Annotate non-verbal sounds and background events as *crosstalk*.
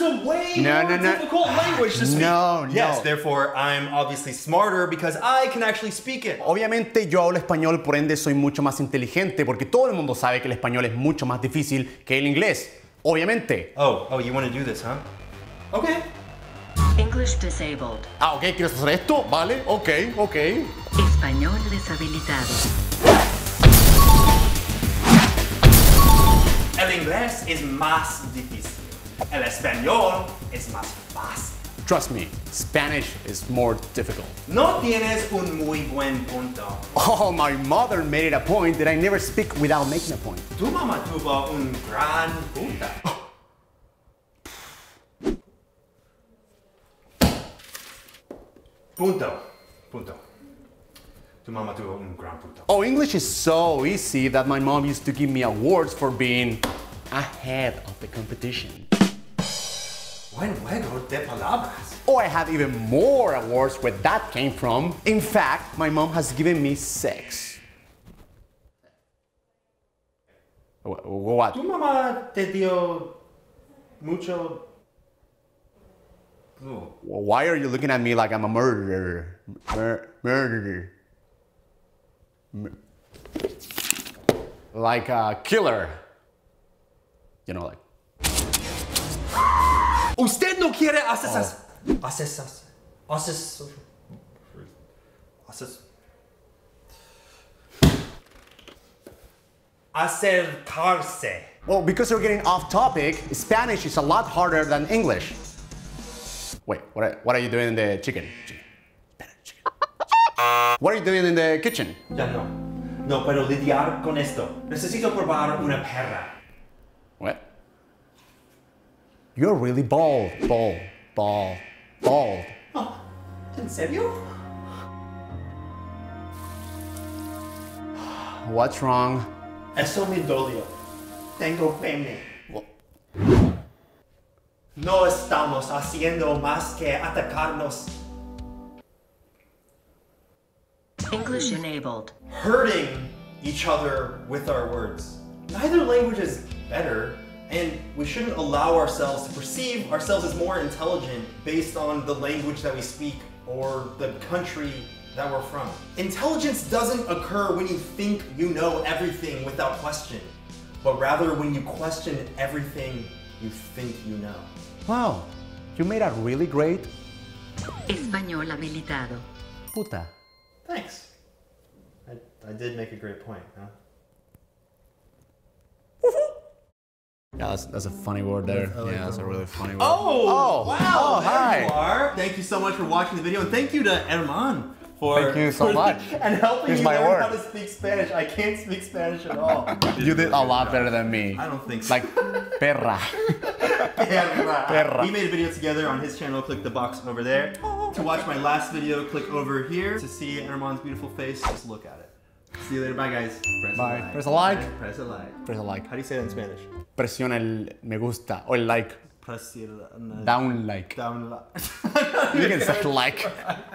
is a way No, more no, no. difficult language to speak. No, Yes, no. therefore I'm obviously smarter because I can actually speak it. Obviamente yo hablo español, por ende soy mucho más inteligente, porque todo el mundo sabe que el español es mucho más difícil que el inglés. Obviamente. Oh, oh, you want to do this, huh? Okay. English disabled. Ah, ok, ¿quieres hacer esto? Vale, ok, ok. Español deshabilitado. El inglés es más difícil. El español es más fácil. Trust me, Spanish is more difficult. No tienes un muy buen punto. Oh, my mother made it a point that I never speak without making a point. Tu mamá tuvo un gran punto. Punto. Punto. Tu mamá tuvo un gran punto. Oh, English is so easy that my mom used to give me awards for being ahead of the competition. Juego de palabras. Oh, I have even more awards where that came from. In fact, my mom has given me six. What? Tu mamá te dio mucho. Oh. Why are you looking at me like I'm a murderer? Mur- murderer. Mur- like a killer. You know, like. Usted no quiere asesas. Asesas. Ases. Ases. Acercarse. Well, because you're getting off topic, Spanish is a lot harder than English. Wait, what are, what are you doing in the chicken? Chicken. *laughs* Chicken. What are you doing in the kitchen? Ya no. No puedo lidiar con esto. Necesito probar una perra. What? You're really bald, bald, bald, bald. Oh, ¿En serio? What's wrong? Eso me dolió. Tengo pene. No estamos haciendo más que atacarnos. English enabled. hurting each other with our words. Neither language is better, and we shouldn't allow ourselves to perceive ourselves as more intelligent based on the language that we speak or the country that we're from. Intelligence doesn't occur when you think you know everything without question, but rather when you question everything you think you know. Wow, you made a really great Español habilitado. puta. Thanks. I, I did make a great point, huh? Yeah, that's, that's a funny word there. yeah, that's a really funny word. Oh, Oh, wow! oh, there hi. you are. Thank you so much for watching the video, and thank you to Germán for Thank you so for- much. *laughs* and helping Here's you my learn word. how to speak Spanish. I can't speak Spanish at all. *laughs* You did a lot better than me. I don't think so. Like perra. *laughs* Perra. Perra. We made a video together on his channel. Click the box over there. To watch my last video, click over here. To see Germán's beautiful face, just look at it. See you later. Bye, guys. Press Bye. A like. Press a like. Press a like. Press a like. How do you say that in Spanish? Presiona el me gusta o el like. Press the Down like. down like. *laughs* You can say like. *laughs*